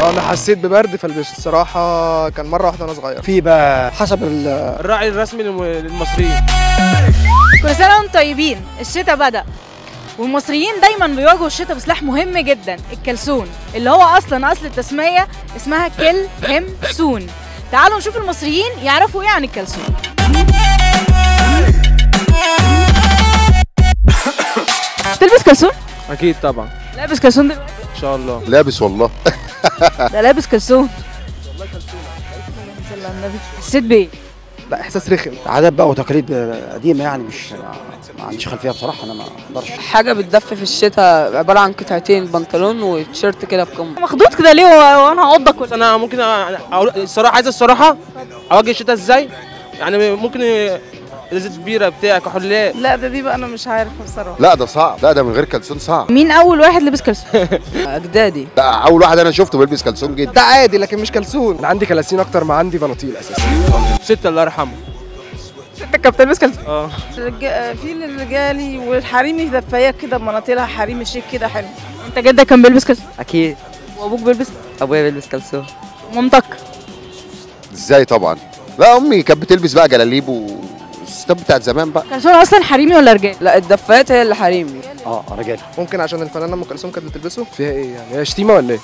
آه أنا حسيت ببرد فلبست الصراحه كان مرة واحدة وأنا صغير. في بقى حسب ال الراعي الرسمي للم- للمصريين. كل سنه وأنتم طيبين الشتاء بدأ. والمصريين دايما بيواجهوا الشتاء بسلاح مهم جدا الكلسون اللي هو أصلا أصل التسمية اسمها كل هم سون. تعالوا نشوف المصريين يعرفوا إيه عن الكلسون تلبس كلسون أكيد طبعا. لابس كلسون دلوقتي؟ إن شاء الله. لابس والله. ده لابس كلسون صلى على النبي حسيت بايه لا إحساس رخم. عادات بقى وتقاليد قديمة يعني مش ما عنديش خلفية بصراحة أنا ما أقدرش. حاجة بتدفي في الشتاء عبارة عن قطعتين بنطلون وتيشيرت كده بكم مخضوض كده ليه؟ وأنا هعضك بس أنا ممكن الصراحة عايز الصراحة أواجه الشتاء إزاي؟ يعني ممكن ازازه بيره بتاع كحولات لا ده دي بقى أنا مش عارفة بصراحة. لا ده صعب. لا ده من غير كلسون صعب. مين أول واحد لبس كلسون أجدادي. لا أول واحد أنا شفته بيلبس كلسون جدا. ده عادي لكن مش كلسون أنا عندي كلاسين أكتر ما عندي بناطيل أساسا. ستة الله يرحمه. انت بتلبس كلسون آه. في للرجالي والحريمي دفايات كده بمناطيلها حريمي شيك كده حلو. أنت جدك كان بيلبس كلسون أكيد. وأبوك بيلبس؟ أبويا بيلبس كلسون ومامتك إزاي طبعا؟ لا أمي كانت بتلبس بقى جلاليب والستات بتاعت زمان بقى. كلسون أصلا حريمي ولا رجالي؟ لا الدفايات هي اللي حريمي. آه رجال ممكن عشان الفنانه أم كلثوم كانت بتلبسه؟ فيها إيه يعني؟ هي شتيمة ولا إيه؟